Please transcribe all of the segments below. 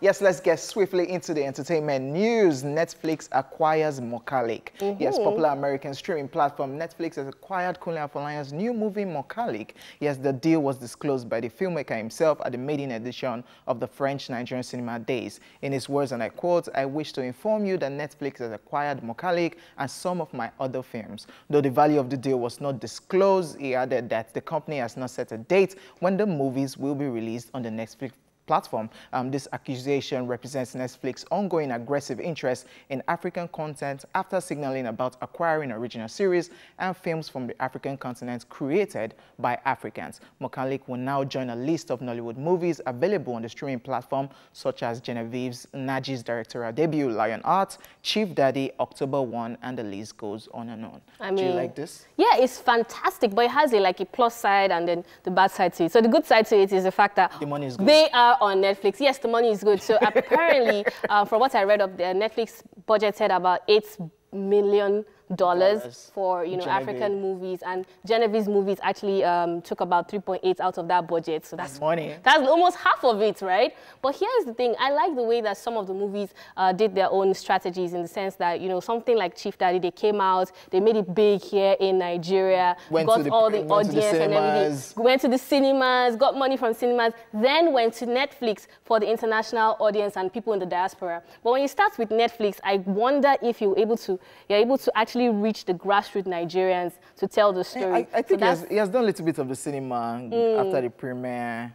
Yes, let's get swiftly into the entertainment news. Netflix acquires Mokalik. Mm -hmm. Yes, popular American streaming platform Netflix has acquired Kunle Afolayan's new movie Mokalik. Yes, the deal was disclosed by the filmmaker himself at the maiden edition of the French Nigerian Cinema Days. In his words, and I quote, I wish to inform you that Netflix has acquired Mokalik and some of my other films. Though the value of the deal was not disclosed, he added that the company has not set a date when the movies will be released on the Netflix platform. Um, this accusation represents Netflix's ongoing aggressive interest in African content after signaling about acquiring original series and films from the African continent created by Africans. Mokalik will now join a list of Nollywood movies available on the streaming platform, such as Genevieve's Nnaji's directorial debut, Lionheart, Chief Daddy, October 1, and the list goes on and on. I mean, Do you like this? Yeah, it's fantastic, but it has a, like a plus side and then the bad side to it. So the good side to it is the fact that the money is good. they are on Netflix. Yes, the money is good. So apparently, uh, from what I read of the Netflix budgeted about 8 million dollars for you know Genevieve. African movies. And Genevieve's movies actually um, took about 3.8 out of that budget. So that's money. that's almost half of it right? But here's the thing. I like the way that some of the movies uh, did their own strategies in the sense that you know something like Chief Daddy they came out they made it big here in Nigeria went got the, all the audience the and everything. went to the cinemas got money from cinemas then went to Netflix for the international audience and people in the diaspora. But when you start with Netflix I wonder if you're able to you're able to actually actually reach the grassroots Nigerians to tell the story. I, I think so he, has, he, has, done a little bit of the cinema mm. after the premiere.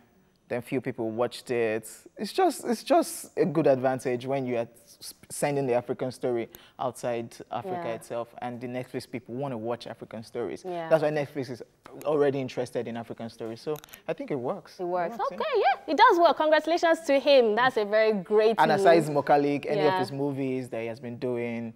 Then few people watched it. It's just it's just a good advantage when you are sending the African story outside Africa yeah. itself, and the Netflix people want to watch African stories. Yeah. That's why Netflix is already interested in African stories. So I think it works. It works. It works okay, yeah. yeah. it does work. Congratulations to him. That's a very great. And aside Mokalik, any of his movies that he has been doing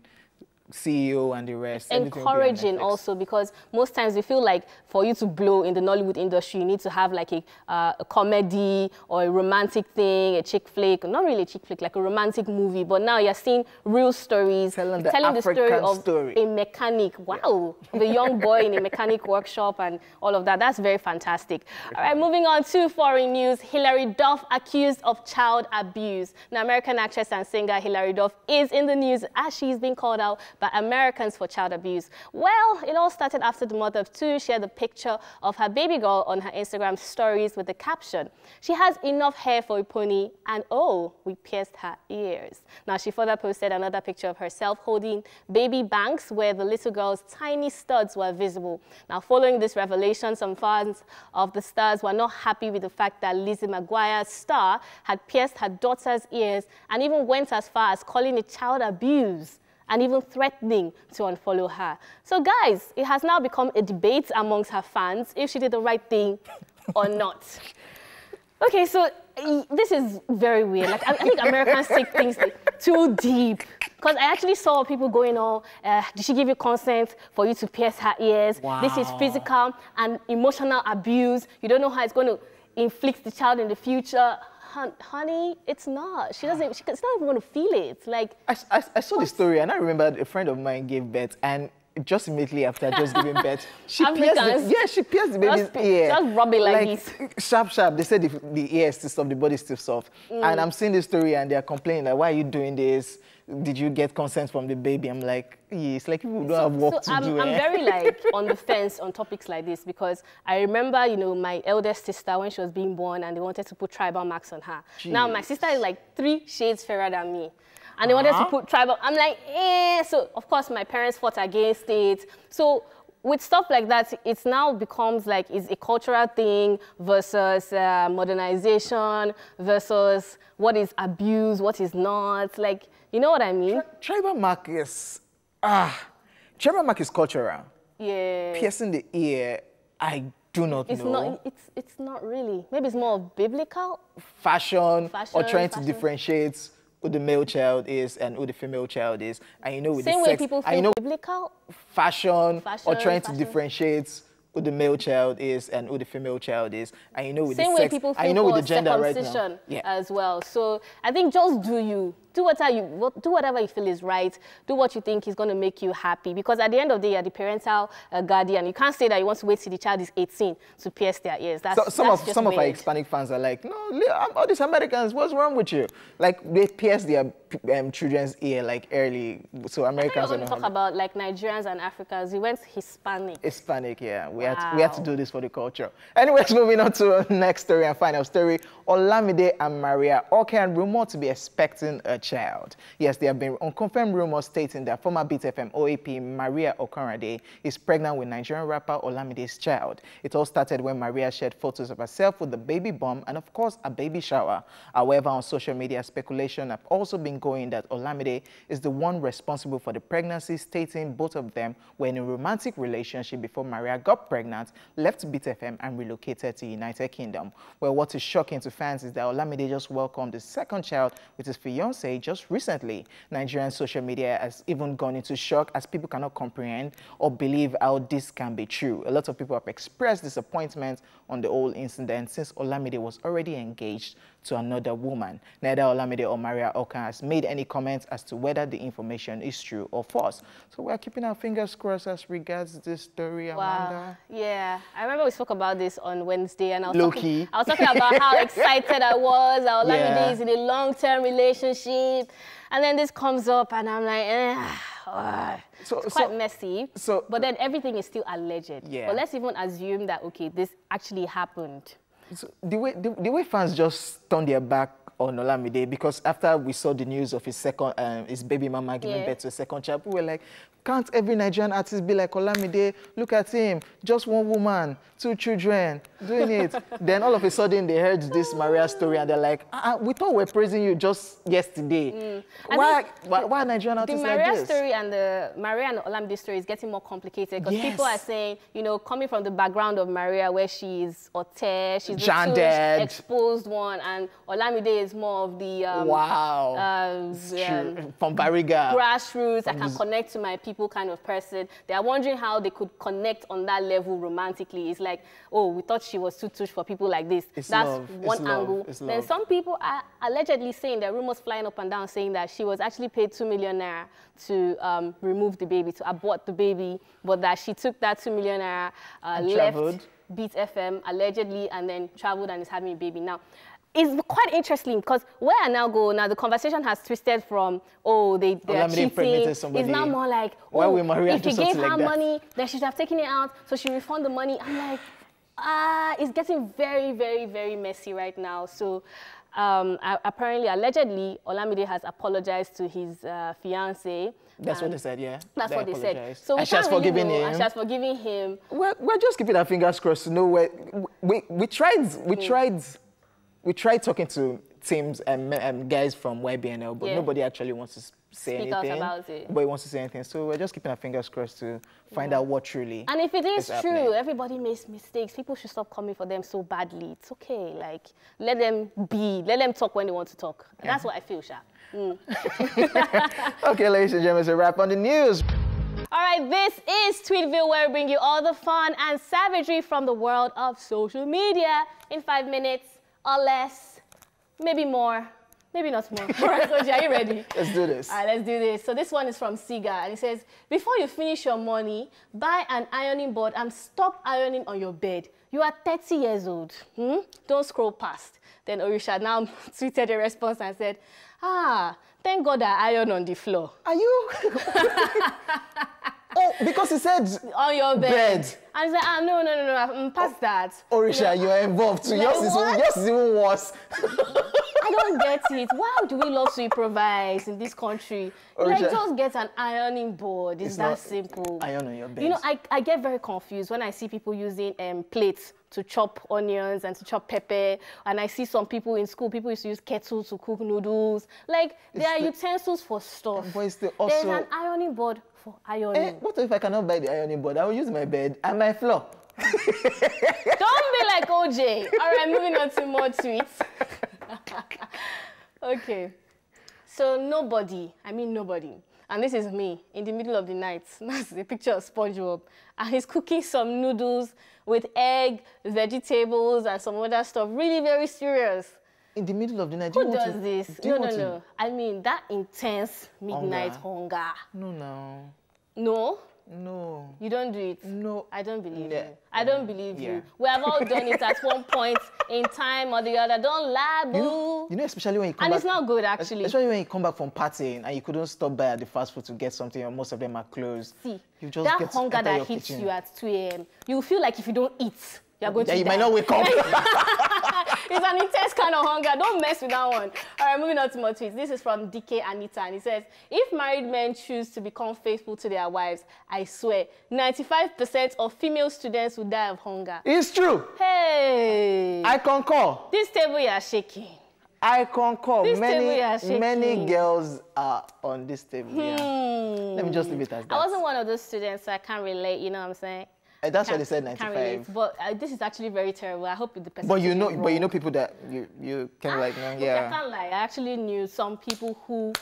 CEO and the rest. Encouraging also because most times we feel like for you to blow in the Nollywood industry, you need to have like a, uh, a comedy or a romantic thing, a chick flick, not really a chick flick, like a romantic movie. But now you're seeing real stories, telling the, telling the story of story. a mechanic. Wow, yeah. the young boy in a mechanic workshop and all of that. That's very fantastic. All right, moving on to foreign news. Hilary Duff accused of child abuse. Now, American actress and singer Hilary Duff is in the news as she's been called out by Americans for child abuse? Well, it all started after the mother of two shared a picture of her baby girl on her Instagram stories with the caption, she has enough hair for a pony and oh, we pierced her ears. Now, she further posted another picture of herself holding baby banks where the little girl's tiny studs were visible. Now, following this revelation, some fans of the stars were not happy with the fact that Lizzie McGuire's star had pierced her daughter's ears and even went as far as calling it child abuse and even threatening to unfollow her. So guys, it has now become a debate amongst her fans if she did the right thing or not. Okay, so this is very weird. Like, I, I think Americans take things too deep. Because I actually saw people going, oh, uh, did she give you consent for you to pierce her ears? Wow. This is physical and emotional abuse. You don't know how it's going to inflict the child in the future honey, it's not. She doesn't, she, it's not even going to feel it. Like, I, I, I saw the story and I remember a friend of mine gave birth and just immediately after just giving birth, she pierced the, yeah, she pierced the baby's just, ear. Just rub it like, like this. Sharp, sharp. They said the, the ear is still soft, the body is still soft. Mm. And I'm seeing this story and they're complaining like, why are you doing this? Did you get consent from the baby? I'm like, yes, like people don't so, have work so to I'm, do. I'm eh? very like on the fence on topics like this because I remember, you know, my eldest sister when she was being born and they wanted to put tribal marks on her. Jeez. Now my sister is like three shades fairer than me. And they uh -huh. wanted to uh-huh. put tribal. I'm like, eh. So of course my parents fought against it. So with stuff like that, it now becomes like it's a cultural thing versus uh, modernization versus what is abuse, what is not. Like, you know what I mean? Tri tribal mark is, ah, tribal mark is cultural. Yeah. Piercing the ear, I do not it's know. Not, it's, it's not really. Maybe it's more biblical. Fashion, fashion or trying fashion. to differentiate who the male child is and who the female child is. And you know with Same the sex, way people feel know biblical. Fashion, fashion or trying fashion. to differentiate who the male child is and who the female child is. And you know with Same the way people feel you know with the gender right now. Yeah. as well. So I think just do you do whatever you do whatever you feel is right. Do what you think is going to make you happy. Because at the end of the day, you're the parental uh, guardian. You can't say that you want to wait till the child is 18 to pierce their ears. That's, so, some that's of some weird. of our Hispanic fans are like, no, all these Americans, what's wrong with you? Like they pierce their um, children's ear like early. So Americans not. talk about like Nigerians and Africans. We went Hispanic. Hispanic, yeah. We wow. had to, we had to do this for the culture. Anyways, moving on to our next story and final story. Olamide and Maria Okan rumored to be expecting a child. Yes, there have been unconfirmed rumors stating that former Beat FM OAP Maria Okanrende is pregnant with Nigerian rapper Olamide's child. It all started when Maria shared photos of herself with the baby bump and of course a baby shower. However, on social media, speculation have also been going that Olamide is the one responsible for the pregnancy, stating both of them were in a romantic relationship before Maria got pregnant, left Beat FM and relocated to United Kingdom. Well, what is shocking to fans is that Olamide just welcomed the second child with his fiancée just recently. Nigerian social media has even gone into shock as people cannot comprehend or believe how this can be true. A lot of people have expressed disappointment on the whole incident since Olamide was already engaged to another woman. Neither Olamide or Maria Okan has made any comments as to whether the information is true or false. So we're keeping our fingers crossed as regards this story, Amanda. Wow. Yeah, I remember we spoke about this on Wednesday, and I was, talking, I was talking about how excited I was. Olamide yeah. is in a long-term relationship, and then this comes up, and I'm like, eh. Uh, so, it's quite so, messy. So, but then everything is still alleged. Yeah. But let's even assume that okay, this actually happened. So the way the, the way fans just turn their back on Olamide because after we saw the news of his second um, his baby mama giving yeah. birth to a second child, we were like, can't every Nigerian artist be like Olamide? Look at him, just one woman, two children, doing it. then all of a sudden they heard this Maria story and they're like, ah, we thought we were praising you just yesterday. Mm. Why, why, why Nigerian artists like this? The Maria story and the Maria and Olamide story is getting more complicated because yes. people are saying, you know, coming from the background of Maria where she's Ote, she's the exposed one, and Olamide is more of the um, wow, uh, um, from Bariga, grassroots. From I can connect to my people kind of person. They are wondering how they could connect on that level romantically. It's like, oh, we thought she was too touch for people like this. It's That's love. one it's angle. Then some people are allegedly saying, there are rumors flying up and down saying that she was actually paid 2 million naira to um, remove the baby, to abort the baby, but that she took that 2 million naira, uh, left. Beat FM allegedly, and then traveled and is having a baby. Now, it's quite interesting because where I now go now, the conversation has twisted from oh they they are cheating. It's now more like oh if he gave her like money, then she should have taken it out, so she refund the money. I'm like, ah, uh, it's getting very very very messy right now. So. Um, apparently, allegedly, Olamide has apologized to his uh, fiance. That's what they said, yeah. That's they what they said. So and she has really forgiven know, him. And she has forgiven him. We're, we're just keeping our fingers crossed to know where we, we tried. We mm. tried we tried talking to teams and, and guys from YBNL, but yeah. nobody actually wants to say Speak anything. about it. Nobody wants to say anything. So we're just keeping our fingers crossed to find yeah. out what truly. And if it is, is true, happening. everybody makes mistakes. People should stop coming for them so badly. It's okay. Like let them be. Let them talk when they want to talk. Yeah. That's what I feel, Sha. Mm. okay, ladies and gentlemen, it's a wrap on the news. All right, this is Tweetville, where we bring you all the fun and savagery from the world of social media in five minutes or less, maybe more, maybe not more. All right, Koji, are you ready? Let's do this. All right, let's do this. So this one is from Siga, and it says, before you finish your money, buy an ironing board and stop ironing on your bed. You are 30 years old. Hmm? Don't scroll past. Then Orisha now tweeted a response and said, ah, thank God I iron on the floor. Are you? oh, because he said on your bed. bed. And he's like, ah, no, no, no, no, I'm past oh, that. Orisha, you are involved too. Like, yours, is, yours is even worse. I don't get it. Why do we love to improvise in this country? Orisha, like, just get an ironing board. It's, it's that simple. Iron on your bed. You know, I, I get very confused when I see people using um, plates to chop onions and to chop pepper. And I see some people in school, people used to use kettle to cook noodles. Like, it's there are the, utensils for stuff. But it's the also, There's an ironing board for ironing. Eh, what if I cannot buy the ironing board? I will use my bed and my floor. Don't be like OJ. All right, moving on to more tweets. okay. So nobody, I mean nobody, and this is me in the middle of the night. That's a picture of SpongeBob, and he's cooking some noodles with egg, vegetables, and some other stuff. Really very serious. in the middle of the night. Who does to- this? do No, no, to- no. I mean, that intense midnight hunger. No, no, No, no, you don't do it. no. I don't believe Yeah. you. I don't believe Yeah. you. We have all done it at one point in time or the other. Don't lie, boo. You know, you know, especially when you come and back. it's not good, actually. Especially when you come back from partying and you couldn't stop by at the fast food to get something, or most of them are closed. See, you just that hunger that hits kitchen. you at 2 a.m., you feel like if you don't eat, you're going Yeah, to you die. might not wake up. it's an intense kind of hunger. Don't mess with that one. All right, moving on to more tweets. This is from DK Anita, and he says, If married men choose to become faithful to their wives, I swear, 95% of female students will die of hunger. it's true. Hey! I concur. this table you are shaking. I concur. This many, many girls are on this table. Yeah. Let me just leave it as that. I wasn't one of those students, so I can't relate, you know what I'm saying? Uh, That's why they said can't 95. relate. But uh, this is actually very terrible. I hope the person. But you know, but you know people that you you kind of like, know, Okay, I can't lie. I actually knew some people who.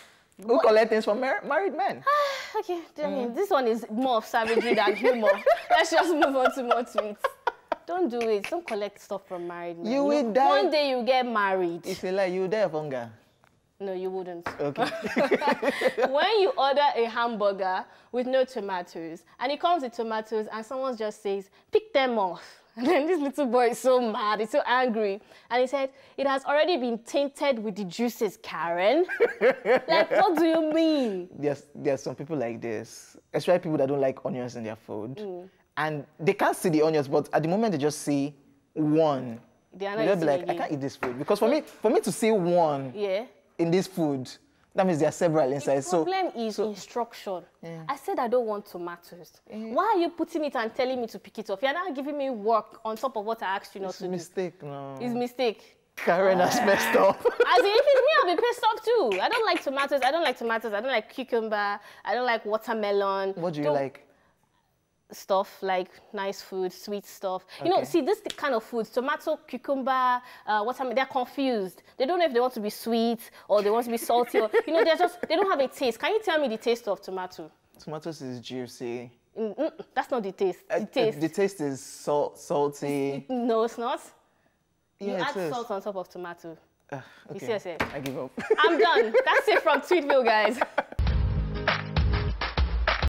who collect things from mar- married men. Okay, I Mm. mean, this one is more of savagery than humor. Let's just move on to more tweets. Don't do it. Don't collect stuff from married men. You will know, die. One day you get married. If you like, you die of hunger. No, you wouldn't. Okay. when you order a hamburger with no tomatoes and it comes with tomatoes and someone just says, pick them off. And then this little boy is so mad, he's so angry. And he said, it has already been tainted with the juices, Karen. like, what do you mean? there's there's some people like this, especially people that don't like onions in their food, Mm. and they can't see the onions, but at the moment they just see one, They are they'll be like, I can't eat this food because for me, for me to see one Yeah. In this food, that means there are several inside. So problem is instruction. I said I don't want tomatoes. Mm-hmm. Why are you putting it and telling me to pick it off? You're not giving me work on top of what I asked you not it's to mistake, no. do. It's mistake. Karen has messed up. As if it's me, I'll be pissed off too. I don't like tomatoes. I don't like tomatoes. I don't like cucumber. I don't like watermelon. what do you Don't- like? Stuff like nice food, sweet stuff. You know, see this kind of food, tomato, cucumber, uh, watermelon, they're confused. They don't know if they want to be sweet or they want to be salty. Or, you know, they're just, they don't have a taste. Can you tell me the taste of tomato? Tomatoes is juicy. Mm, mm, that's not the taste. Uh, The uh, taste. the taste is salt, salty. no, it's not. You yeah, add it is. salt on top of tomato. Uh, You see okay. I give up. I'm done. That's it from Tweetville, guys.